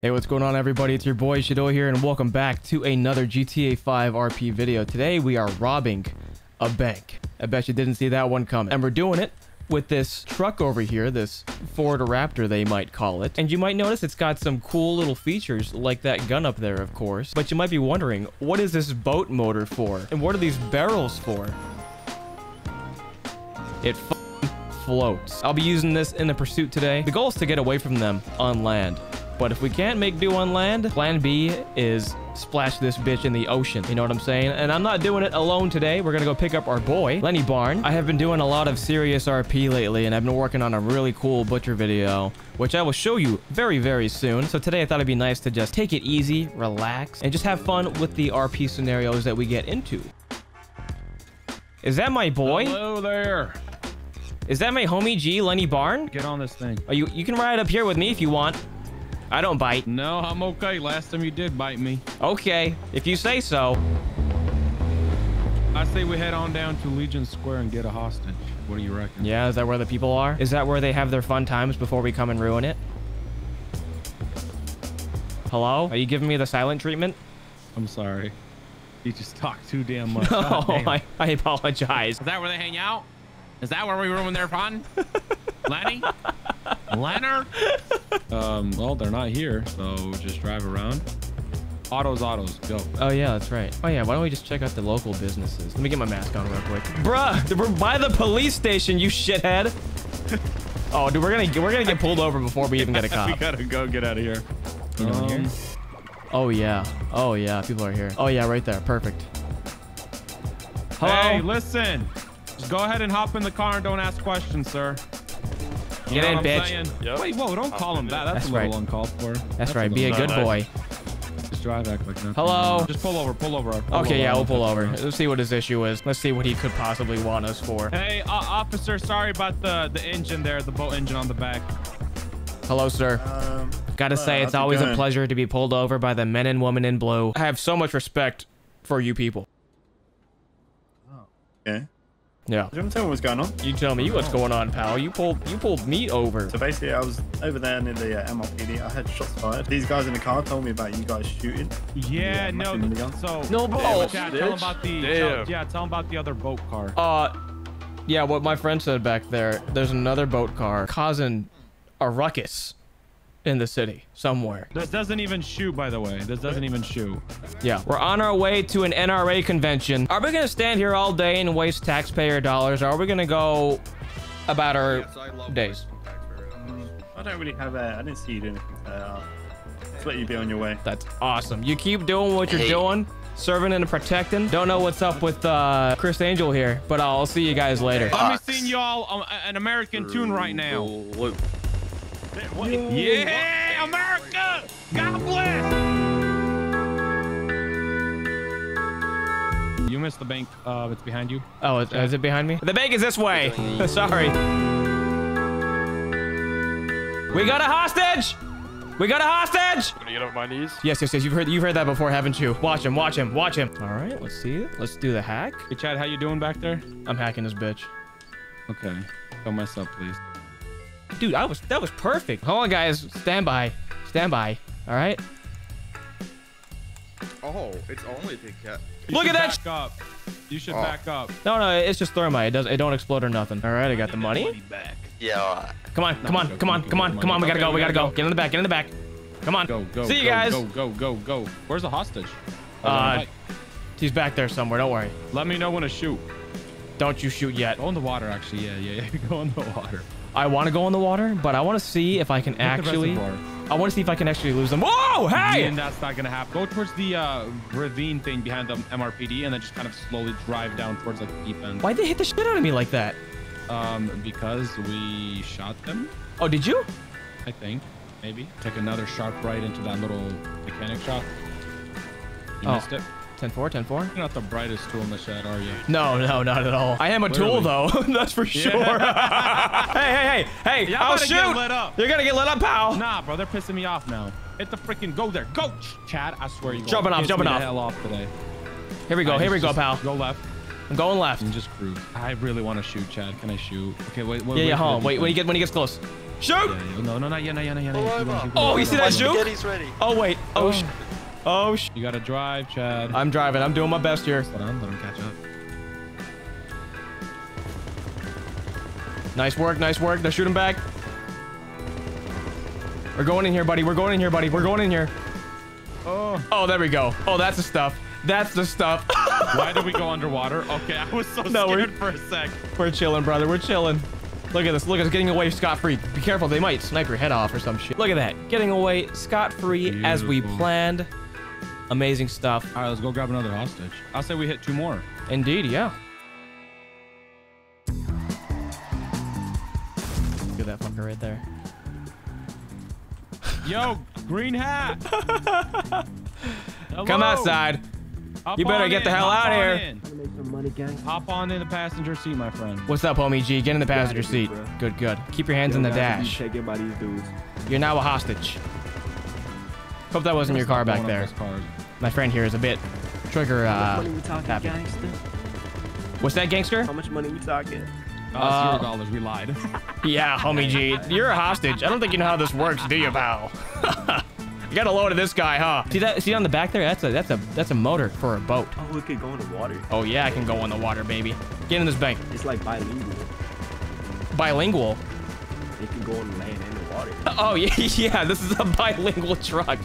Hey, what's going on everybody? It's your boy Chadoy here and welcome back to another GTA 5 RP video. Today we are robbing a bank. I bet you didn't see that one coming. And we're doing it with this truck over here, this Ford Raptor they might call it. And you might notice it's got some cool little features like that gun up there, of course. But you might be wondering, what is this boat motor for? And what are these barrels for? It floats. I'll be using this in the pursuit today. The goal is to get away from them on land. But if we can't make do on land, plan B is splash this bitch in the ocean. You know what I'm saying? And I'm not doing it alone today. We're gonna go pick up our boy, Lenny Barn. I have been doing a lot of serious RP lately, and I've been working on a really cool butcher video, which I will show you very, very soon. So today I thought it'd be nice to just take it easy, relax, and just have fun with the RP scenarios that we get into. Is that my boy? Hello there. Is that my homie G, Lenny Barn? Get on this thing. Oh, you, you can ride up here with me if you want. I don't bite. No, I'm okay. Last time you did bite me. Okay, if you say so. I say we head on down to Legion Square and get a hostage. What do you reckon? Yeah, is that where the people are? Is that where they have their fun times before we come and ruin it? Hello? Are you giving me the silent treatment? I'm sorry. You just talk too damn much. Oh, I, I apologize. Is that where they hang out? Is that where we ruin their fun? Lenny? Leonard? Um, well, they're not here, so just drive around. Autos, autos, go. Oh, yeah, that's right. Oh, yeah, why don't we just check out the local businesses? Let me get my mask on real quick. Bruh, we're by the police station, you shithead. oh, dude, we're gonna, we're gonna get pulled over before we even get a cop. we gotta go get out of here. Um, here? Oh, yeah. Oh, yeah, people are here. Oh, yeah, right there. Perfect. Hello? Hey, listen. Just go ahead and hop in the car and don't ask questions, sir. You Get in, bitch. Yep. Wait, whoa, don't call him that. That's, That's a little right. uncalled for. That's, That's right. Be a good boy. Just drive act like nothing. Hello. Just pull over. Pull over. Pull okay, over. yeah, we'll pull over. Let's see what his issue is. Let's see what he could possibly want us for. Hey, uh, officer, sorry about the the engine there, the boat engine on the back. Hello, sir. Um, Gotta uh, say, it's always it a pleasure to be pulled over by the men and women in blue. I have so much respect for you people. Oh. Okay. Yeah. You want to tell me what's going on? You tell me what's going on, pal. You pulled you pulled me over. So basically, I was over there near the uh, MRPD. I had shots fired. These guys in the car told me about you guys shooting. Yeah, no. So no balls. Yeah, tell them about the. Tell, yeah, tell them about the other boat car. Uh, yeah. What my friend said back there. There's another boat car causing a ruckus in the city somewhere. This doesn't even shoot, by the way. This doesn't even shoot. Yeah, we're on our way to an NRA convention. Are we gonna stand here all day and waste taxpayer dollars? Or are we gonna go about our yes, days? I don't really have a. I didn't see you doing anything. Uh, just let you be on your way. That's awesome. You keep doing what you're hey. doing. Serving and protecting. Don't know what's up with uh, Criss Angel here, but I'll see you guys later. I'm seeing y'all um, an American tune right now. What? Yeah, America! God bless! You missed the bank. Uh, it's behind you. Oh, is, is it behind me? The bank is this way. Sorry. We got a hostage! We got a hostage! Gonna get on my knees? Yes, yes, yes. You've heard you've heard that before, haven't you? Watch him, watch him, watch him. All right, let's see it. Let's do the hack. Hey, Chad, how you doing back there? I'm hacking this bitch. Okay. Don't mess up, please. Dude, I was that was perfect. Hold on, guys. Stand by. Stand by. All right. Oh, it's only the cat. Look at that. Back up. You should oh. back up. No, no, it's just thermite. It does. It don't explode or nothing. All right, I got the money. money back. Yeah. Come on, come on, come on, come on, come on. We gotta go. We gotta go. Get in the back. Get in the back. Come on. Go, go. See you go, guys. Go, go, go, go. Where's the hostage? Uh, he's back there somewhere. Don't worry. Let me know when to shoot. Don't you shoot yet. Go in the water, actually. Yeah, yeah, yeah. Go in the water. I want to go in the water, but I want to see if I can actually. I want to see if I can actually lose them. Whoa! Hey! And that's not gonna happen. Go towards the uh, ravine thing behind the MRPD, and then just kind of slowly drive down towards like the deep end. Why'd they hit the shit out of me like that? Um, because we shot them. Oh, did you? I think maybe. Take another sharp right into that little mechanic shop. You oh. missed it. 10 4, 10 4. You're not the brightest tool in the shed, are you? No, no, not at all. I am a Literally. tool, though. That's for sure. Yeah. hey, hey, hey, hey, I'll shoot. Get lit up. You're going to get lit up, pal. Nah, bro, they're pissing me off now. Hit the freaking go there. Go, Chad. I swear you Jumping off, jumping off. hell off today. Here we go, right, here we go, pal. Go left. I'm going left. And just cruise. I really want to shoot, Chad. Can I shoot? Okay, wait, wait. Yeah, yeah, hold on. Wait, when he, get, when he gets close. Shoot! Yeah, yeah. No, no, not yet, not yet, not yet. not yet. Keep going, keep Oh, you see that juke? spaghetti's ready. Oh, wait. Oh, Oh. Oh, sh You gotta drive, Chad. I'm driving. I'm doing my best here. Hold on, let him catch up. Nice work. Nice work. Now shoot him back. We're going in here, buddy. We're going in here, buddy. We're going in here. Oh, Oh, there we go. Oh, that's the stuff. That's the stuff. why did we go underwater? Okay, I was so No, we're- scared for a sec. We're chilling, brother. We're chilling. Look at this. Look at us getting away scot-free. Be careful. They might snipe your head off or some shit. Look at that. Getting away scot-free as we planned. Amazing stuff. All right, let's go grab another hostage. I'll say we hit two more. Indeed, yeah. Look at that fucker right there. Yo, green hat. Come outside. Hop You better on get the in, hell hop outta on here. in. Make some money, gang. Hop on in the passenger seat, my friend. What's up, homie G? Get in the passenger Got seat. bro. Good, good. Keep your hands in the Yo, guys, be dash. By these dudes. You're now a hostage. Hope that wasn't your car back there. Up those cars. My friend here is a bit trigger How uh much money we talking, happy. gangster? What's that gangster? How much money we talking? Uh, Uh, zero dollars. We lied. Yeah, homie G. You're a hostage. I don't think you know how this works, do you, pal? you got a load of this guy, huh? See that see on the back there? That's a that's a that's a motor for a boat. Oh, it could go in the water. Oh yeah, I can go in the water, baby. Get in this bank. It's like bilingual. Bilingual. It can go on land and the water. Oh yeah, yeah. This is a bilingual truck.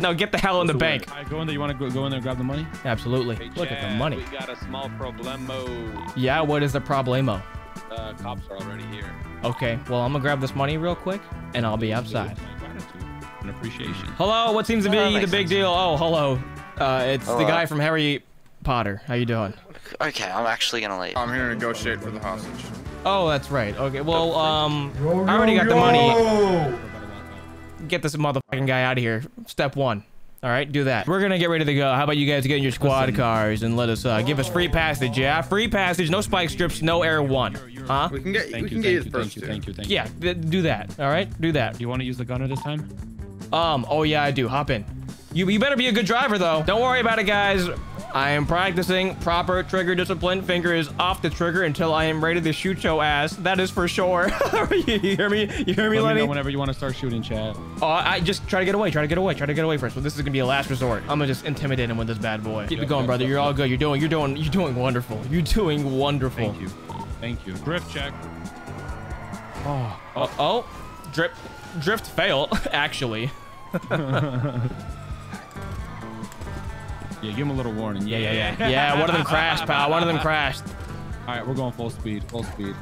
Now get the hell in the So bank. All right, go in there. You want to go, go in there and grab the money? Absolutely. Look at the money. We got a small problemo. Yeah, what is the problemo? Uh, cops are already here. Okay, well I'm gonna grab this money real quick, and I'll be outside. My appreciation. Hello, what seems to be Oh, the big sense. deal? Oh, hello. Uh, it's the guy from Harry Potter. How you doing? Okay, I'm actually gonna leave. I'm here to negotiate for the hostage. Oh, that's right. Okay, well, um, I already got the money. Get this motherfucking guy out of here. Step one. All right, do that. We're gonna get ready to go. How about you guys get in your squad cars and let us uh, give us free passage? Yeah, free passage. No spike strips. No air one. Huh? We can get Thank we you, can thank get you, his first thank you, thank you, thank you. Yeah, th- do that. All right, do that. Do you want to use the gunner this time? Um. Oh yeah, I do. Hop in. You you better be a good driver though. Don't worry about it, guys. I am practicing proper trigger discipline. Finger is off the trigger until I am ready to shoot your ass. That is for sure. you hear me? You hear me, Let me Lenny? know whenever you want to start shooting, Chad. Oh, I just try to get away. Try to get away. Try to get away first. But this is gonna be a last resort. I'm gonna just intimidate him with this bad boy. Keep it going, yep, brother. yep, You're all good. You're doing. You're doing. You're doing wonderful. You're doing wonderful. Thank you. Thank you. Drift check. Oh. Oh. oh. Drip. Drift fail. Actually. Yeah, give him a little warning. Yeah. Yeah. Yeah. Yeah. One of them crashed, pal. One of them crashed. All right, we're going full speed. Full speed.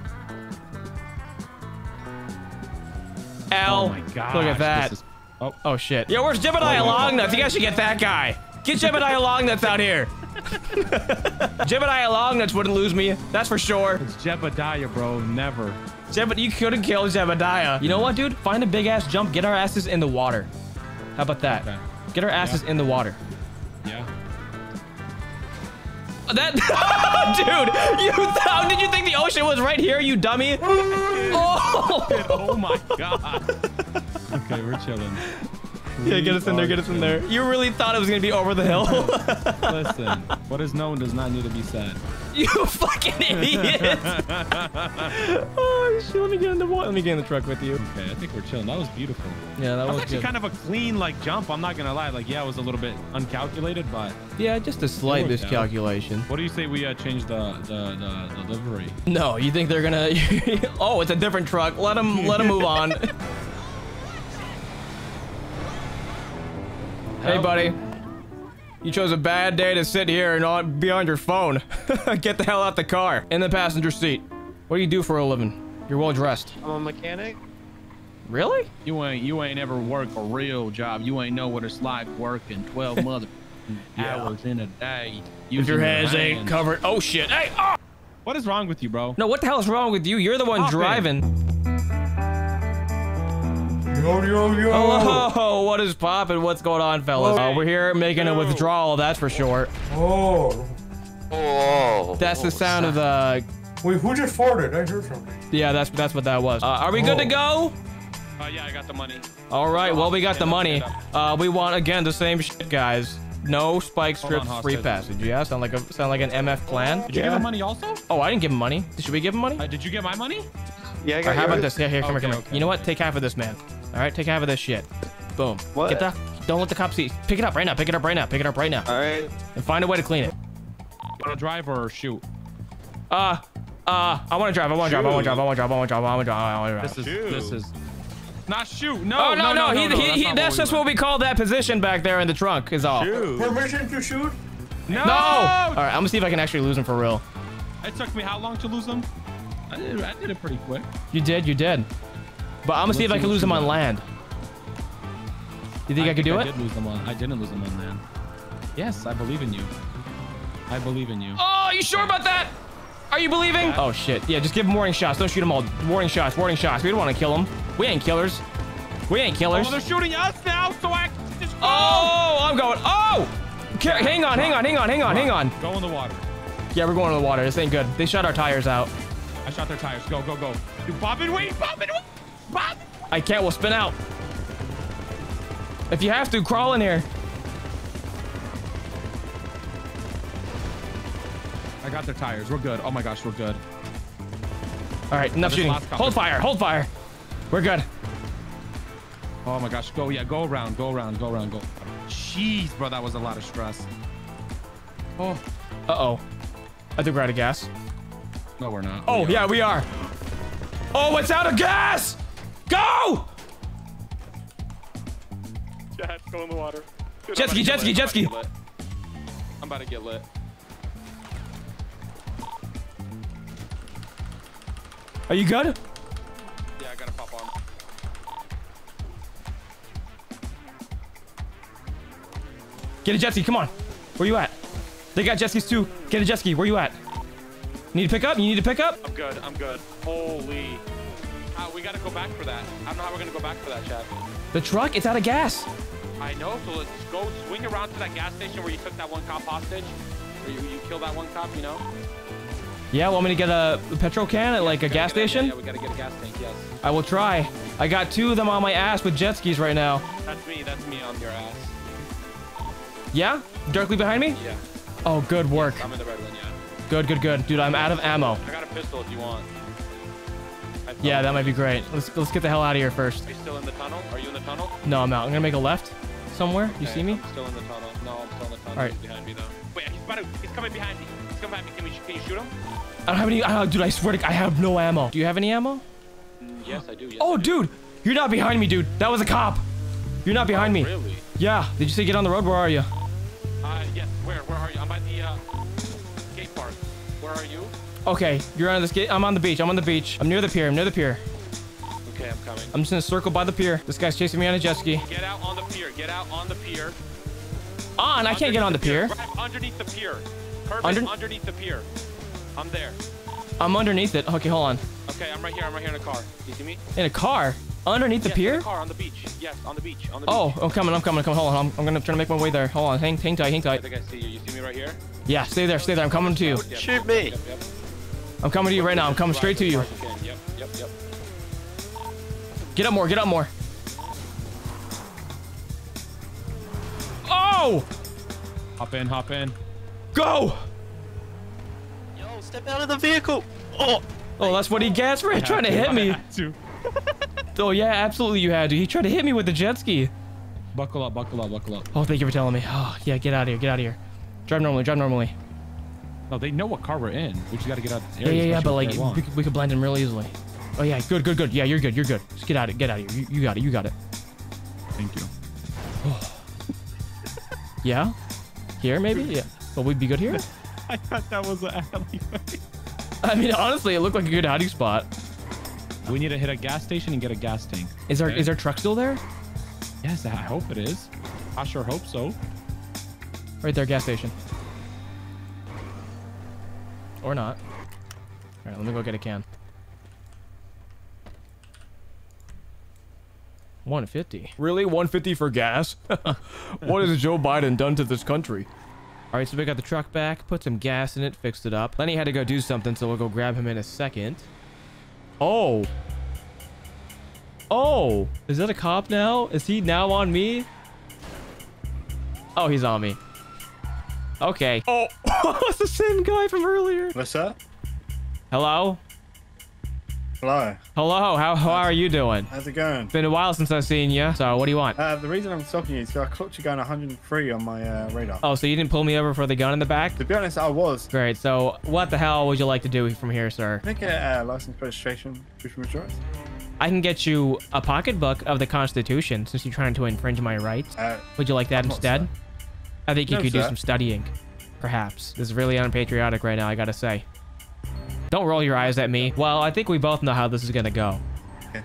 L. Oh my god. Look at that. This is, oh, Oh shit. Yo, where's Jebediah Longnuts? You guys should get that guy. Get Jebediah Longnuts out here. Jebediah Longnuts wouldn't lose me. That's for sure. it's Jebediah, bro. Never. Jebediah, you couldn't kill Jebediah. You know what, dude? Find a big ass jump. Get our asses in the water. How about that? Okay. Get our asses in the water. That, dude, you thought, did you think the ocean was right here, you dummy? Oh, Oh my god. okay, we're chilling. yeah, get us in there, get us in there. You really thought it was gonna be over the hill? Listen, what is known does not need to be said. you fucking idiot! oh shit, let me get in the. Let me get in the truck with you. Okay, I think we're chilling. That was beautiful. Yeah, that That was was actually good. kind of a clean like jump. I'm not gonna lie. Like, yeah, it was a little bit uncalculated, but Yeah, just a slight worked out. miscalculation. what do you say we uh, change the, the the the livery? No, you think they're gonna? oh, it's a different truck. Let them, let them move on. Hey, buddy. You chose a bad day to sit here and not be on your phone. Get the hell out the car. In the passenger seat. What do you do for a living? You're well dressed. I'm a mechanic. Really? You ain't you ain't ever worked a real job. You ain't know what it's like working 12 mother hours in a day. If using your hands ain't covered. Oh shit. Hey. Oh! What is wrong with you, bro? No, what the hell is wrong with you? You're the one Stop it. Driving. Yo, yo, yo. Oh, what is poppin'? What's going on, fellas? Uh, we're here making a withdrawal, that's for sure. Oh. Whoa. That's the what was sound of the. Wait, who just farted? I heard something. Yeah, that's that's what that was. Uh, are we good to go? Oh yeah, I got the money. All right. Well, we got the money. Uh, we want again the same shit, guys. No spike Hold on, strips, free hostage. passage. Yeah, sound like a sound like an MF plan. Did you yeah. give him money also? Oh, I didn't give him money. Should we give him money? Uh, did you get my money? Yeah, I Or got how about this? Here, here, come Okay, here, come here. okay. You know what? Take half of this, man. All right, take half of this shit. Boom. What? Get the. Don't let the cops see. Pick it up right now. Pick it up right now. Pick it up right now. All right. And find a way to clean it. Want to drive or shoot? Uh, uh, I want to drive. I want to drive. I want to drive. I want to drive. I want to drive. I want to drive. I want to drive. This is this is not shoot. No, Oh no no, he, no, he, that's he that's we just what we call that position back there in the trunk is all. Permission to shoot? No. No! All right, I'm gonna see if I can actually lose him for real. It took me how long to lose them? I did, I did it pretty quick. You did, you did. But I'm gonna see if I can lose him on land. You think I, could do I it? did lose them on. I didn't lose them on land. Yes, I believe in you. I believe in you. Oh, you sure about that? Are you believing? Oh shit. Yeah, just give him warning shots. Don't shoot them all. Warning shots, warning shots. We don't want to kill him. We ain't killers. We ain't killers. Oh, they're shooting us now, so I just go. Oh, I'm going. Oh! Hang on, hang on, hang on, hang on, hang on. Go in the water. Yeah, we're going to the water. This ain't good. They shot our tires out. I shot their tires. Go, go, go. You bob and wait, bob and wait. I can't. We'll spin out. If you have to, crawl in here. I got their tires. We're good. Oh my gosh, we're good. All right, enough shooting. Hold fire. Hold fire. We're good. Oh my gosh, go, yeah, go around, go around, go around, go. Jeez, bro, that was a lot of stress. Oh, Uh-oh. I think we're out of gas. no, we're not. Oh, We yeah, we are. Oh, it's out of gas! Go! Chad, go in the water. Dude, Jet ski, jet to ski, get jet ski. I'm about to get lit. Are you good? Yeah, I gotta pop on. Get a jet ski, come on. Where you at? They got jet skis too. Get a jet ski, where you at? Need to pick up? You need to pick up? I'm good. I'm good. Holy. Uh, we gotta go back for that. I don't know how we're gonna go back for that, Chad. The truck, it's out of gas. I know, so let's go swing around to that gas station where you took that one cop hostage. Where you, you killed that one cop, you know? Yeah, want me to get a petrol can at like a gas station? Yeah, we gotta get a gas tank, yes. I will try. I got two of them on my ass with jet skis right now. That's me, that's me on your ass. Yeah? Directly behind me? Yeah, Oh, good work. I'm in the red one, yeah. Good, good, good. Dude, I'm out of ammo. I got a pistol if you want. Yeah, that might be great. Let's let's get the hell out of here first. Are you still in the tunnel? Are you in the tunnel? No, I'm out. I'm gonna make a left somewhere. You see me? I'm still in the tunnel. No, I'm still in the tunnel. Alright. He's behind me though. Wait, he's about to, he's coming behind me. He's coming behind me. Can we? Can you shoot him? I don't have any. Uh, dude, I swear to God, I have no ammo. Do you have any ammo? Yes, I do. Yes, Oh, I do. dude, you're not behind me, dude. That was a cop. You're not behind me. Really? Yeah. Did you say get on the road? Where are you? Uh, yes. Where? Where are you? I'm by the uh, skate park. Where are you? Okay, you're on the skate. I'm on the beach. I'm on the beach. I'm near the pier. I'm near the pier. Okay, I'm coming. I'm just gonna circle by the pier. This guy's chasing me on a jet ski. Get out on the pier. Get out on the pier. On, I can't get on the pier. Right underneath the pier. Perfect. Under- underneath the pier. I'm there. I'm underneath it. Okay, hold on. Okay, I'm right here. I'm right here in a car. You see me? In a car? Underneath the Yes, in pier? a car on the beach. Yes, on the beach. On the Oh, beach. I'm coming. I'm coming. I'm coming. Hold on. I'm, I'm gonna try to make my way there. Hold on. Hang, hang tight. Hang I think I see you. You see me right here? Yeah, stay there. Stay there. I'm coming to you. Shoot me. Yep, yep. I'm coming to you right now. I'm coming straight to you. Yep, yep, yep. Get up more. Get up more. Oh! Hop in, hop in. Go! Yo, step out of the vehicle. Oh, Oh, that's what he gets for trying to hit me. Oh, yeah, absolutely you had to. He tried to hit me with the jet ski. Buckle up, buckle up, buckle up. Oh, thank you for telling me. Oh, yeah, get out of here. Get out of here. Drive normally. Drive normally. No, they know what car we're in. We just gotta get out Yeah, area. yeah, yeah, but like, we, could- we could blend in real easily. Oh, yeah, good, good, good. Yeah, you're good. You're good. Just get out of Get out of here. You, you got it. You got it. Thank you. Yeah? Here, maybe? Yeah. But we'd be good here? I thought that was an alleyway. I mean, honestly, it looked like a good hiding spot. We need to hit a gas station and get a gas tank. Is our, Okay? is our truck still there? Yes, I hope it is. I sure hope so. Right there, gas station. Or not. All right, let me go get a can. 150. Really? 150 for gas? what has Joe Biden done to this country? All right, so we got the truck back, put some gas in it, fixed it up. Lenny had to go do something, so we'll go grab him in a second. Oh. Oh, is that a cop now? Is he now on me? Oh, he's on me. Okay. Oh, it's the same guy from earlier. What's that? Hello? Hello. Hello. How, how are you doing? How's it going? Been a while since I've seen you. So what do you want? Uh, the reason I'm stopping you is because I clocked you going 103 on my uh, radar. Oh, so you didn't pull me over for the gun in the back? To be honest, I was. Great. So what the hell would you like to do from here, sir? Can I get uh, license registration, proof of insurance? I can get you a pocketbook of the Constitution since you're trying to infringe my rights. Uh, Would you like that I'm instead? sir. I think you No, could do some studying. Perhaps. This is really unpatriotic right now, I gotta say. Don't roll your eyes at me. Well, I think we both know how this is gonna go. Okay.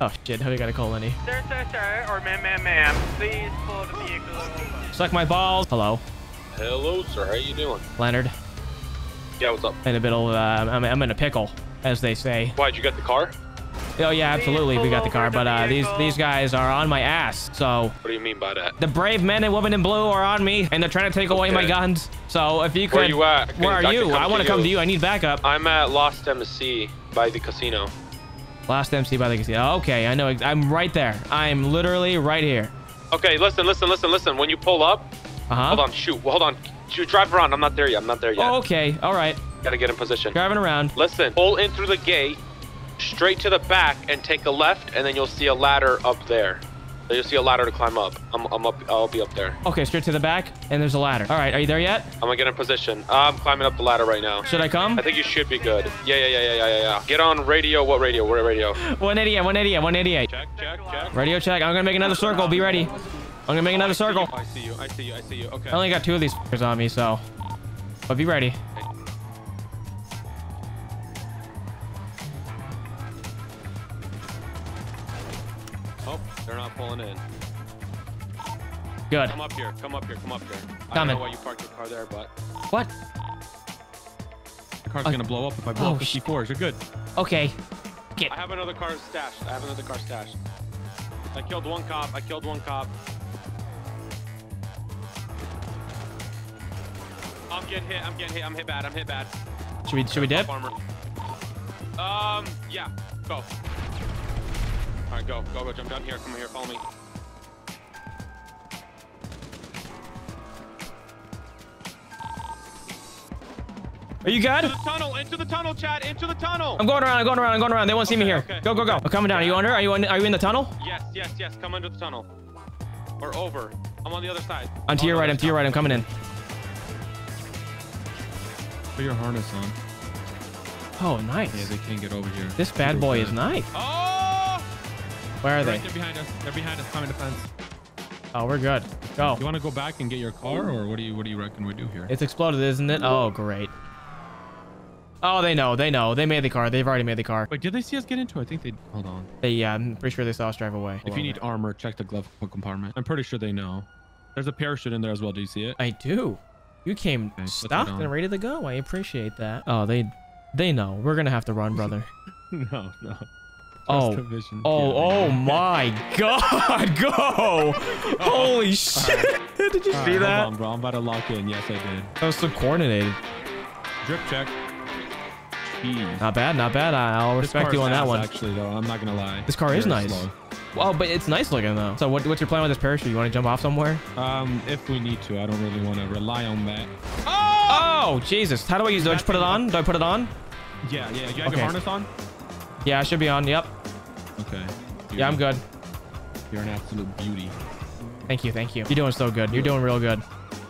Oh shit, how do we gotta call Lenny? Sir, sir, sir, or ma'am, ma'am, ma'am, please pull the vehicle over. Suck my balls. Hello, Hello, sir. How you doing? Leonard. Yeah, what's up? In a bit of, uh, I'm, I'm in a pickle, as they say. Why'd you get the car? Oh yeah, absolutely, we got the car, but uh, these these guys are on my ass. So What do you mean by that? the brave men and women in blue are on me, and they're trying to take away my guns. So if you could, Where you at? Where are I you? I want to come to you. I need backup. I'm at Lost MC by the casino. Lost MC by the casino. Okay, I know. I'm right there. I'm literally right here. Okay, listen, listen, listen, listen. When you pull up, Uh huh. hold on, shoot, hold on. Shoot, drive around. I'm not there yet. I'm not there yet. Oh, okay. All right. Gotta get in position. Driving around. Listen, pull in through the gate, straight to the back, and take a left, and then you'll see a ladder up there. Then you'll see a ladder to climb up. I'm, I'm up. I'll be up there. Okay, straight to the back, and there's a ladder. All right, are you there yet? I'm gonna get in position. I'm climbing up the ladder right now. Should I come? I think you should be good. Yeah, yeah, yeah, yeah, yeah, yeah. Get on radio. What radio? What radio? 188, 188, 188. Check, check, check. Radio check. I'm gonna make another circle. Be ready. I'm gonna make another circle. I see you. I see you. I see you. Okay. I only got two of these on me, so. But be ready. Oh, they're not pulling in. Good. Come up here. Come up here. Come up here. I don't know why you parked your car there, but What? The car's Uh, gonna blow up if I blow oh, up 54s. You're good. Okay. Get. I have another car stashed. I have another car stashed. I killed one cop. I killed one cop. I'm getting hit. I'm getting hit. I'm hit bad. I'm hit bad. Should we should we dip? Cop armor. Um, yeah. Go. All right, go. Go, go. Jump down here. Come here. Follow me. Are you good? Into the tunnel. Into the tunnel, Chad. Into the tunnel. I'm going around. I'm going around. I'm going around. They won't see me Okay, here. okay. Go go go. I'm coming down. Are you under? Are you in, are you in the tunnel? Yes, yes, yes. Come under the tunnel. Or over. I'm on the other side. I'm to your right. other I'm to your right. I'm coming in. Put your harness on. Oh, nice. Yeah, they can't get over here. This bad boy is nice. Oh! Where are They're they? right there behind us. They're behind us. The fence. Oh, we're good. Go. You want to go back and get your car, or what do you what do you reckon we do here? It's exploded, isn't it? Oh, great. Oh, they know. They know. They made the car. They've already made the car. Wait, did they see us get into? it? I think they. Hold on. They, yeah, I'm pretty sure they saw us drive away. If you need armor, check the glove compartment. I'm pretty sure they know. There's a parachute in there as well. Do you see it? I do. You came that stocked and ready to go. I appreciate that. Oh, they, they know. We're gonna have to run, brother. no, no. Oh. Oh, oh my God! Go! Holy shit! Did you All see right, that? on, bro. I'm about to lock in. Yes, I did. That was so coordinated. Drip check. Jeez. Not bad, not bad. I'll respect you on that one. Actually, though, I'm not gonna lie. This car is nice. slow. Well, but it's nice looking though. So what, what's your plan with this parachute? You want to jump off somewhere? Um, if we need to, I don't really want to rely on that. Oh, Jesus! How do I use? Do I just put it on? Do I put it on? Yeah, yeah. You have Okay. your harness on? Yeah, I should be on. Yep. Okay. Yeah, I'm good. You're an absolute beauty. Thank you, thank you. You're doing so good. You're doing real good.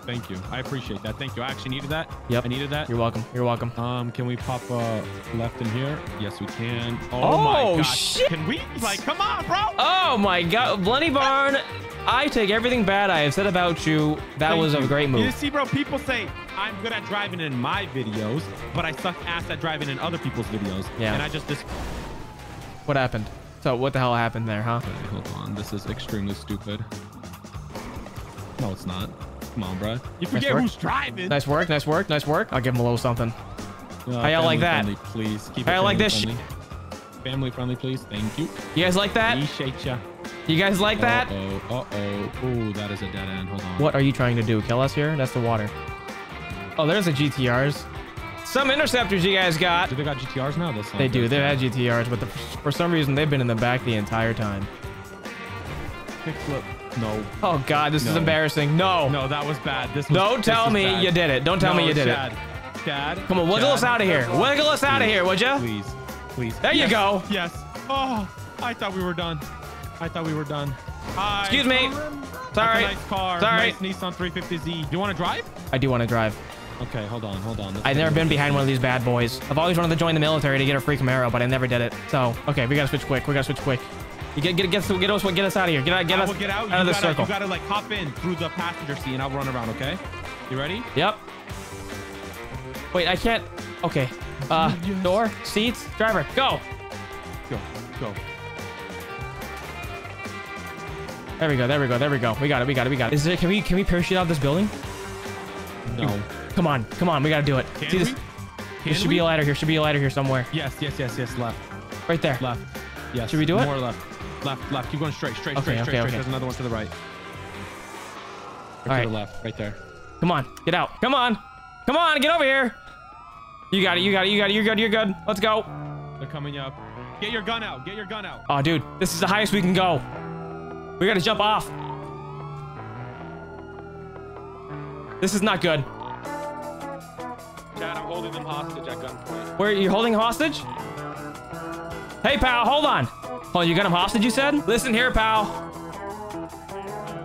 Thank you. I appreciate that. Thank you. I actually needed that. Yep. I needed that. You're welcome. You're welcome. Um, can we pop uh left in here? Yes, we can. Oh, Oh, my god. shit. Can we? Like, come on, bro. Oh my God, Lenny Barn! I take everything bad I have said about you. That Thank was a great move. You see, bro, people say I'm good at driving in my videos, but I suck ass at driving in other people's videos. Yeah. And I just this. What happened? So what the hell happened there, huh? Wait, hold on. This is extremely stupid. No, it's not. Come on, bro. You forget work. who's driving. Nice work, nice work, nice work. I'll give him a little something. Uh, How y'all like family that? Friendly, please. Keep How y'all like family this friendly. Family friendly, please. Thank you. You guys like that? Appreciate ya. You guys like that? Uh oh. Uh oh. Ooh, that is a dead end. Hold on. What are you trying to do? Kill us here? That's the water. Oh, there's the GTRs. Some interceptors you guys got. Do they got GTRs now? That's They do. They've had GTRs, but the, for some reason they've been in the back the entire time. Kickflip. No. Oh God, this is embarrassing. No. No, that was bad. This was, Don't tell me bad. you did it. Don't tell me you did Chad. it. Chad. Come on, wiggle Chad. us out of here. Wiggle us out of here, would you? Please, please. There you go. Yes. Oh, I thought we were done. I thought we were done. Hi. Excuse me. Sorry. nice car. Sorry. Nice Nissan 350Z. Do you want to drive? I do want to drive. Okay, hold on, hold on. Let's I've never been behind one of these bad boys. I've always wanted to join the military to get a free Camaro, but I never did it. So, okay, we gotta switch quick. We gotta switch quick. You get get get us get us get us out of here. Get out get us get out. out of gotta, circle. You gotta like hop in through the passenger seat, and I'll run around. Okay? You ready? Yep. Wait, I can't. Okay. Uh, Yes. door, seats, driver, go. Go, go. There we go. There we go. There we go. We got it. We got it. We got it. Is there? Can we can we parachute out of this building? No. Come on. Come on. We gotta do it. Can See this? There should we? be a ladder here. Should be a ladder here somewhere. Yes, yes, yes, yes. Left, Right there. left. Yes. Should we do it? More left. Left, left. Keep going straight, straight, Okay, straight, okay, straight, okay. straight. There's another one to the right. Right All to right. the left, right there. Come on. Get out. Come on. Come on. Get over here. You got it. You got it. You got it. You're good. You're good. Let's go. They're coming up. Get your gun out. Get your gun out. Oh, dude. This is the highest we can go. We gotta jump off. This is not good. Chad, I'm holding them hostage at gunpoint. Where you holding hostage? Hey, pal, hold on. Oh, you got him hostage, you said? Listen here, pal.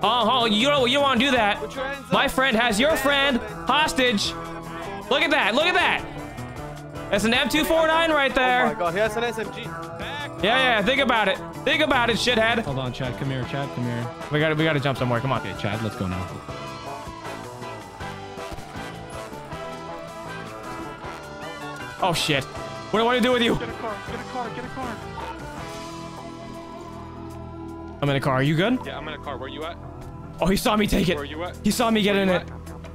Oh, oh, you don't, you don't want to do that. Put your hands up. My friend has your friend hostage. Look at that. Look at that. That's an M249 right oh there. Oh my there. god, he has an SMG. Yeah, yeah. Think about it. Think about it, shithead. Hold on, Chad. Come here, Chad. Come here. We got to we got to jump somewhere. Come on. Okay, Chad. Let's go now. Oh shit. What do I want to do with you? Get a car, get a car, get a car. I'm in a car. Are you good? Yeah, I'm in a car. Where are you at? Oh, he saw me take it. Where are it. you at? He saw me get Where in you it.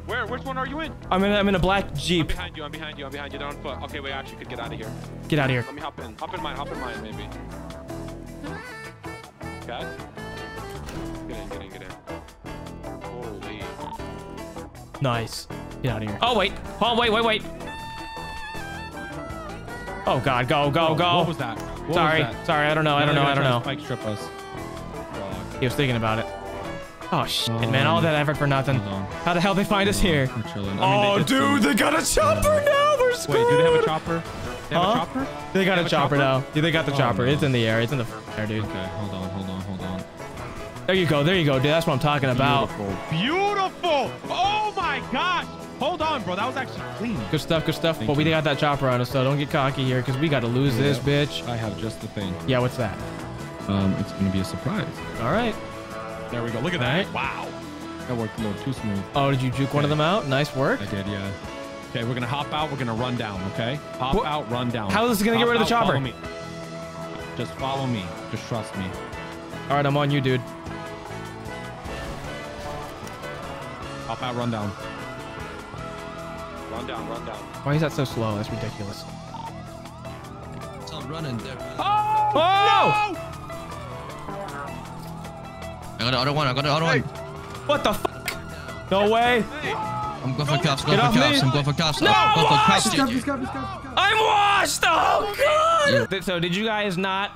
Where? Which one are you in? I'm in I'm in a black I'm Jeep. behind you, I'm behind you, I'm behind you. They're on foot. Okay, wait, I actually could get out of here. Get out of here. Let me hop in. Hop in mine, hop in mine, maybe. Okay. Get in, get in, get in. Holy. Nice. Get out of here. Oh, wait. Oh, wait, wait, wait. Oh, God. Go, go, go. What was that? What Sorry. Was that? Sorry. I don't know. I don't know. I don't know. Spike strip us. He was thinking about it. Oh, shit, man. All um, that effort for nothing. How the hell they find us here? We're chilling. Oh, they dude. They got a chopper now. We're screwed. Wait, do they have a chopper? They have Huh? a chopper? They got They a have a chopper chopper? now. Yeah, they got the Oh, chopper. no. It's in the air. It's in the air, dude. Okay, hold on, hold on, hold on. There you go. There you go, dude. That's what I'm talking about. Beautiful. Beautiful! Oh my gosh! Hold on, bro. That was actually clean. Good stuff. Good stuff. Thank but we you. got that chopper on us, so don't get cocky here, because we got to lose this bitch. I have just the thing. Yeah, what's that? Um, it's gonna be a surprise. All right. There we go. Look at All that. right. Wow. That worked a little too smooth. Oh, did you juke one of them out? Nice work. I did, yeah. Okay, we're gonna hop out. We're gonna run down. Okay. Hop What- out, run down. How is this gonna get Hop rid of the out, chopper? Follow me. Just follow me. Just trust me. All right, I'm on you, dude. Hop out, run down. Run down, run down. Why is that so slow? That's ridiculous. I'm running there. Oh, oh! no! I got the other one. I got the other one. What the fuck? No way. I'm going for cuffs. Going Get for off cuffs. I'm going for cuffs. No, I'm going for what? cuffs. I'm washed. Oh god. So did you guys not,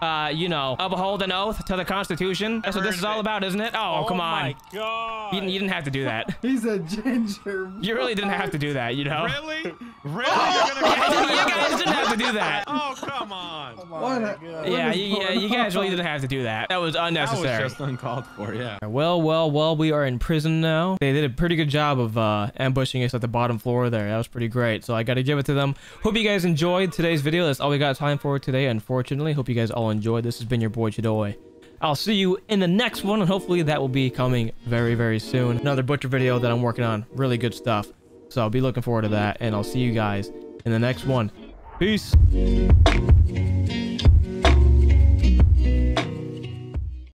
uh, you know, uphold an oath to the Constitution? That's what this is all about, isn't it? Oh, come on. my god. You, you didn't have to do that. He's a ginger. You really didn't have to do that, you know? Really? Really? You're you guys didn't have to do that. Oh, come on. What? Yeah, you, yeah, you guys really didn't have to do that. That was unnecessary. That was unnecessary. just uncalled for, yeah. Well, well, well, we are in prison now. They did a pretty good job of uh, ambushing us at the bottom floor there. That was pretty great. So I got to give it to them. Hope you guys enjoyed today's video. That's all we got time for today, unfortunately. Hope you guys all enjoyed. This has been your boy Chadoy. I'll see you in the next one, and hopefully that will be coming very, very soon. Another butcher video that I'm working on. Really good stuff. So I'll be looking forward to that, and I'll see you guys in the next one. Peace.